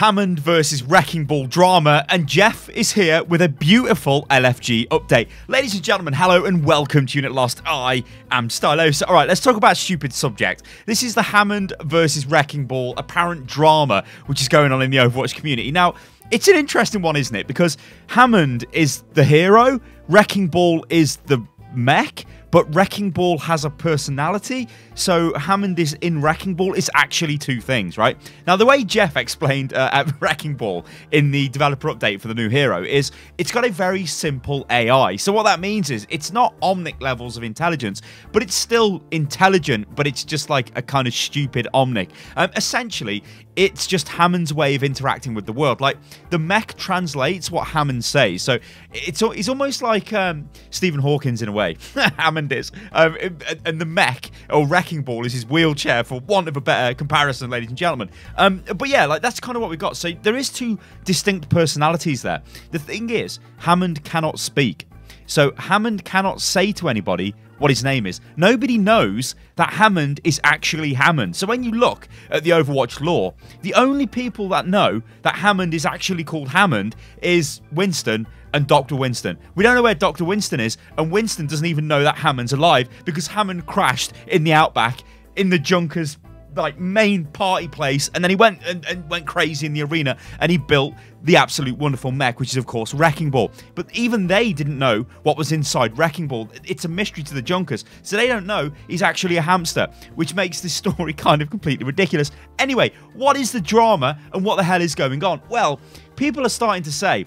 Hammond versus Wrecking Ball drama, and Jeff is here with a beautiful LFG update. Ladies and gentlemen, hello and welcome to Unit Lost. I am Stylosa. All right, let's talk about stupid subject. This is the Hammond versus Wrecking Ball apparent drama which is going on in the Overwatch community. Now, it's an interesting one, isn't it? Because Hammond is the hero, Wrecking Ball is the mech, but Wrecking Ball has a personality. So Hammond is in Wrecking Ball is actually two things, right? Now, the way Jeff explained uh, at Wrecking Ball in the developer update for the new hero is it's got a very simple AI. So what that means is it's not Omnic levels of intelligence, but it's still intelligent, but it's just like a kind of stupid Omnic. Um, essentially, it's just Hammond's way of interacting with the world. Like the mech translates what Hammond says, so it's it's almost like um, Stephen Hawkins in a way. Hammond is, um, and the mech or wrecking ball is his wheelchair, for want of a better comparison, ladies and gentlemen. Um, but yeah, like that's kind of what we got. So there is two distinct personalities there. The thing is, Hammond cannot speak. So Hammond cannot say to anybody what his name is. Nobody knows that Hammond is actually Hammond. So when you look at the Overwatch lore, the only people that know that Hammond is actually called Hammond is Winston and Dr. Winston. We don't know where Dr. Winston is, and Winston doesn't even know that Hammond's alive because Hammond crashed in the Outback in the Junkers like main party place and then he went and, and, went crazy in the arena and he built the absolute wonderful mech which is of course wrecking ball but even they didn't know what was inside wrecking ball it's a mystery to the junkers so they don't know he's actually a hamster which makes this story kind of completely ridiculous anyway what is the drama and what the hell is going on well people are starting to say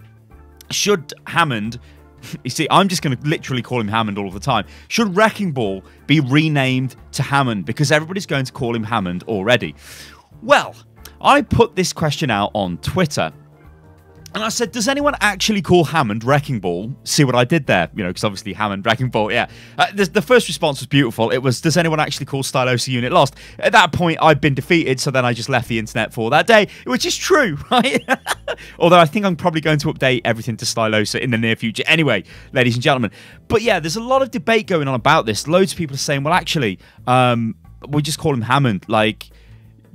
should hammond you see, I'm just going to literally call him Hammond all the time. Should Wrecking Ball be renamed to Hammond because everybody's going to call him Hammond already? Well, I put this question out on Twitter and I said, does anyone actually call Hammond Wrecking Ball? See what I did there? You know, because obviously Hammond Wrecking Ball, yeah. Uh, the, the, first response was beautiful. It was, does anyone actually call Stylosa Unit Lost? At that point, I'd been defeated, so then I just left the internet for that day, which is true, right? Although I think I'm probably going to update everything to Stylosa in the near future anyway, ladies and gentlemen. But yeah, there's a lot of debate going on about this. Loads of people are saying, well, actually, um, we just call him Hammond. Like,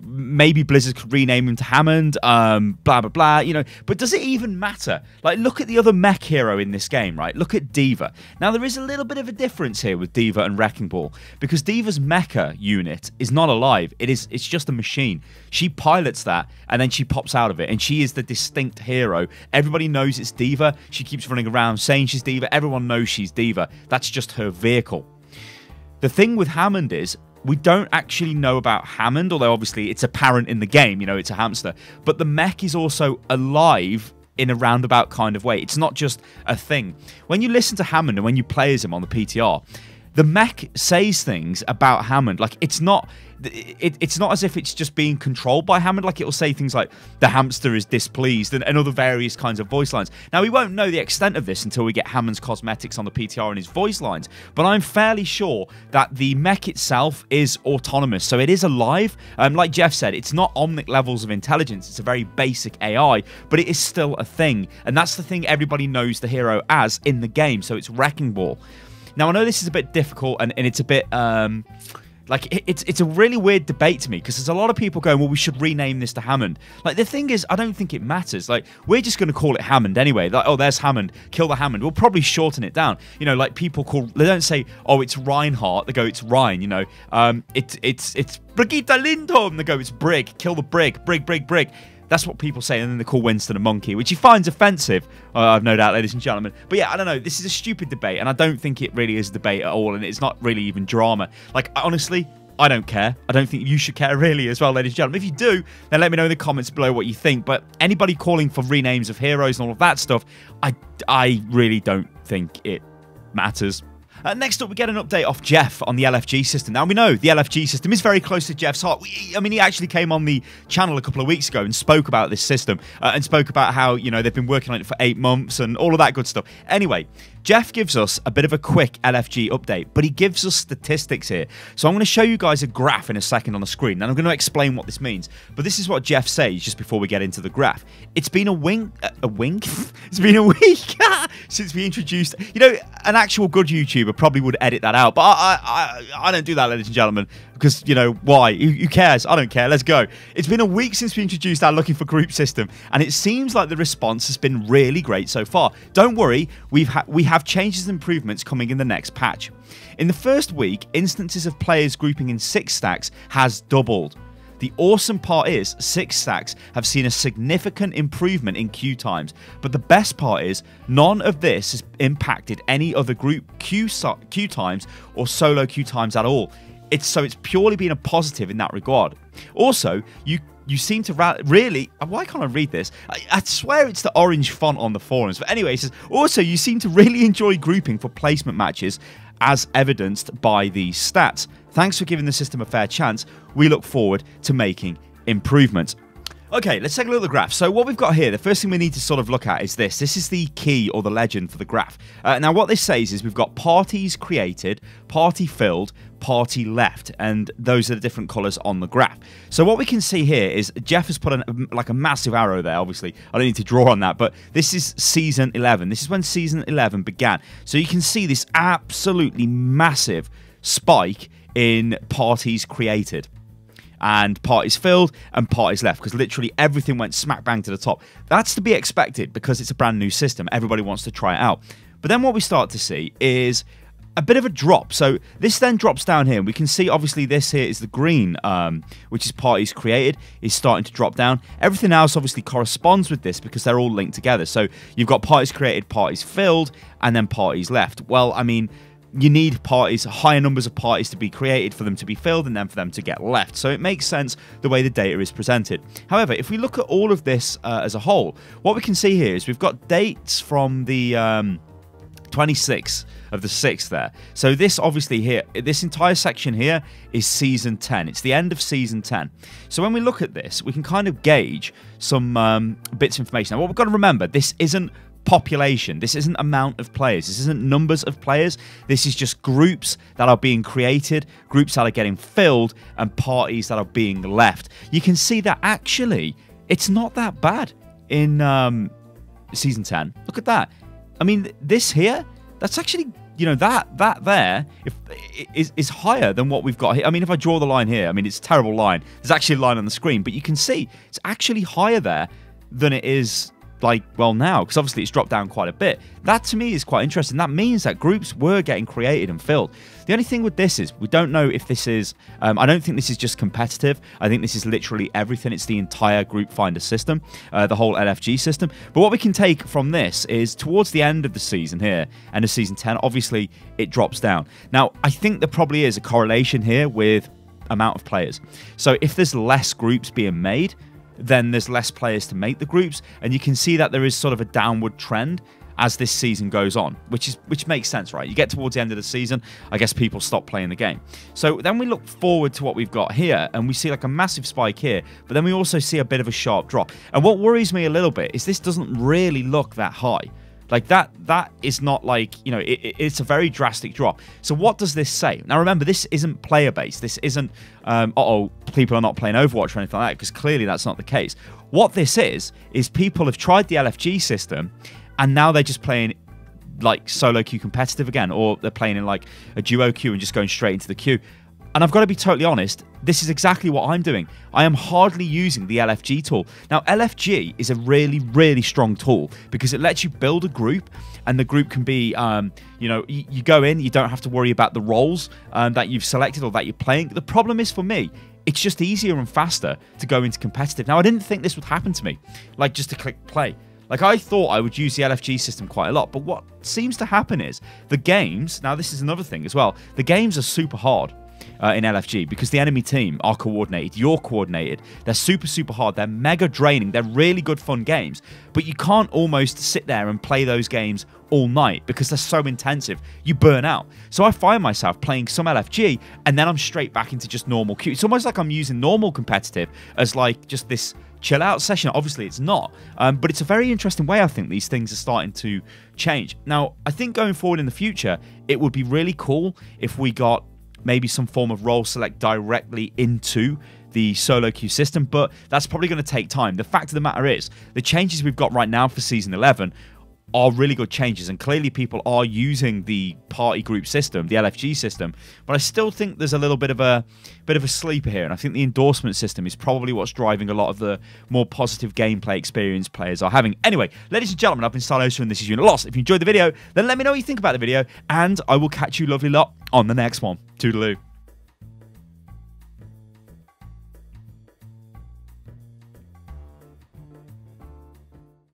maybe Blizzard could rename him to Hammond, um, blah, blah, blah, you know. But does it even matter? Like, look at the other mech hero in this game, right? Look at D.Va. Now, there is a little bit of a difference here with D.Va and Wrecking Ball because D.Va's mecha unit is not alive. It is, it's just a machine. She pilots that and then she pops out of it and she is the distinct hero. Everybody knows it's D.Va. She keeps running around saying she's D.Va. Everyone knows she's D.Va. That's just her vehicle. The thing with Hammond is we don't actually know about Hammond, although obviously it's apparent in the game, you know, it's a hamster. But the mech is also alive in a roundabout kind of way. It's not just a thing. When you listen to Hammond and when you play as him on the PTR, the mech says things about Hammond. Like it's not it, it's not as if it's just being controlled by Hammond. Like it'll say things like the hamster is displeased and, and, other various kinds of voice lines. Now we won't know the extent of this until we get Hammond's cosmetics on the PTR and his voice lines, but I'm fairly sure that the mech itself is autonomous, so it is alive. Um, like Jeff said, it's not omnic levels of intelligence. It's a very basic AI, but it is still a thing, and that's the thing everybody knows the hero as in the game. So it's Wrecking Ball. Now I know this is a bit difficult and, and it's a bit. Um, like it's it's a really weird debate to me because there's a lot of people going, well, we should rename this to Hammond. Like the thing is, I don't think it matters. Like we're just going to call it Hammond anyway. Like oh, there's Hammond, kill the Hammond. We'll probably shorten it down. You know, like people call they don't say oh it's Reinhardt. They go it's Rein. You know, um, it's it's it's Brigitte Lindholm. They go it's Brig, kill the Brig, Brig, Brig, Brig. That's what people say, and then they call Winston a monkey, which he finds offensive. Uh, I've no doubt, ladies and gentlemen. But yeah, I don't know. This is a stupid debate, and I don't think it really is a debate at all, and it's not really even drama. Like honestly, I don't care. I don't think you should care really as well, ladies and gentlemen. If you do, then let me know in the comments below what you think. But anybody calling for renames of heroes and all of that stuff, I, I really don't think it matters. Uh, next up, we get an update off Jeff on the LFG system. Now, we know the LFG system is very close to Jeff's heart. We, I mean, he actually came on the channel a couple of weeks ago and spoke about this system uh, and spoke about how, you know, they've been working on it for eight months and all of that good stuff. Anyway, Jeff gives us a bit of a quick LFG update, but he gives us statistics here. So I'm going to show you guys a graph in a second on the screen, and I'm going to explain what this means. But this is what Jeff says just before we get into the graph. It's been a wink, uh, a wink. it's been a week since we introduced. You know, an actual good YouTuber probably would edit that out, but I, I, I don't do that, ladies and gentlemen, because you know why? Who, who cares? I don't care. Let's go. It's been a week since we introduced our looking for group system, and it seems like the response has been really great so far. Don't worry, we've we have changes and improvements coming in the next patch. In the first week, instances of players grouping in six stacks has doubled. The awesome part is, six stacks have seen a significant improvement in queue times, but the best part is, none of this has impacted any other group queue, queue times or solo queue times at all. It's so it's purely been a positive in that regard. Also, you you seem to ra- really. Why can't I read this? I, I, swear it's the orange font on the forums. But anyway, it says also you seem to really enjoy grouping for placement matches, as evidenced by these stats. Thanks for giving the system a fair chance. We look forward to making improvements. Okay, let's take a look at the graph. So what we've got here, the first thing we need to sort of look at is this. This is the key or the legend for the graph. Uh, now what this says is we've got parties created, party filled, party left, and those are the different colours on the graph. So what we can see here is Jeff has put an, like a massive arrow there, obviously. I don't need to draw on that, but this is season 11. This is when season 11 began. So you can see this absolutely massive spike in parties created and parties filled and parties left because literally everything went smack bang to the top. That's to be expected because it's a brand new system. Everybody wants to try it out. But then what we start to see is a bit of a drop. So this then drops down here. We can see obviously this here is the green, um, which is parties created, is starting to drop down. Everything else obviously corresponds with this because they're all linked together. So you've got parties created, parties filled, and then parties left. Well, I mean, you need parties, higher numbers of parties to be created for them to be filled and then for them to get left. So it makes sense the way the data is presented. However, if we look at all of this uh, as a whole, what we can see here is we've got dates from the um, 26th of the 6th there. So this obviously here, this entire section here is season 10. It's the end of season 10. So when we look at this, we can kind of gauge some um, bits of information. Now what we've got to remember, this isn't population. This isn't amount of players. This isn't numbers of players. This is just groups that are being created, groups that are getting filled, and parties that are being left. You can see that actually it's not that bad in um, season 10. Look at that. I mean, this here, that's actually you know that that there if, is is higher than what we've got here. I mean, if I draw the line here, I mean it's terrible line. There's actually a line on the screen, but you can see it's actually higher there than it is like well now because obviously it's dropped down quite a bit. That to me is quite interesting. That means that groups were getting created and filled. The only thing with this is we don't know if this is um, i don't think this is just competitive. I think this is literally everything. It's the entire group finder system uh, the whole lfg system. But what we can take from this is towards the end of the season here end of season 10 obviously it drops down. Now i think there probably is a correlation here with amount of players. So if there's less groups being made then there's less players to make the groups, and you can see that there is sort of a downward trend as this season goes on, which is which makes sense, right? You get towards the end of the season, I guess people stop playing the game. So then we look forward to what we've got here, and we see like a massive spike here, but then we also see a bit of a sharp drop. And what worries me a little bit is this doesn't really look that high. Like that, that is not like, you know, it, it's a very drastic drop. So what does this say? Now remember, this isn't player based. This isn't, um, oh, people are not playing Overwatch or anything like that, because clearly that's not the case. What this is, is people have tried the LFG system and now they're just playing like solo queue competitive again, or they're playing in like a duo queue and just going straight into the queue. And I've got to be totally honest, this is exactly what I'm doing. I am hardly using the LFG tool. Now, LFG is a really, really strong tool because it lets you build a group, and the group can be, um, you know, you, you, go in, you don't have to worry about the roles um, that you've selected or that you're playing. The problem is for me, it's just easier and faster to go into competitive. Now, I didn't think this would happen to me, like just to click play. Like, I thought I would use the LFG system quite a lot, but what seems to happen is the games, now, this is another thing as well, the games are super hard uh, in LFG because the enemy team are coordinated, you're coordinated. They're super, super hard. They're mega draining. They're really good, fun games. But you can't almost sit there and play those games all night because they're so intensive. You burn out. So I find myself playing some LFG and then I'm straight back into just normal queue. It's almost like I'm using normal competitive as like just this chill out session. Obviously, it's not, um, but it's a very interesting way. I think these things are starting to change. Now, I think going forward in the future, it would be really cool if we got maybe some form of role select directly into the solo queue system, but that's probably going to take time. The fact of the matter is, the changes we've got right now for season 11 are really good changes and clearly people are using the party group system the lfg system but i still think there's a little bit of a bit of a sleeper here and i think the endorsement system is probably what's driving a lot of the more positive gameplay experience players are having. Anyway ladies and gentlemen i've been stylosa and this is unit lost. If you enjoyed the video then let me know what you think about the video and i will catch you lovely lot on the next one. Toodaloo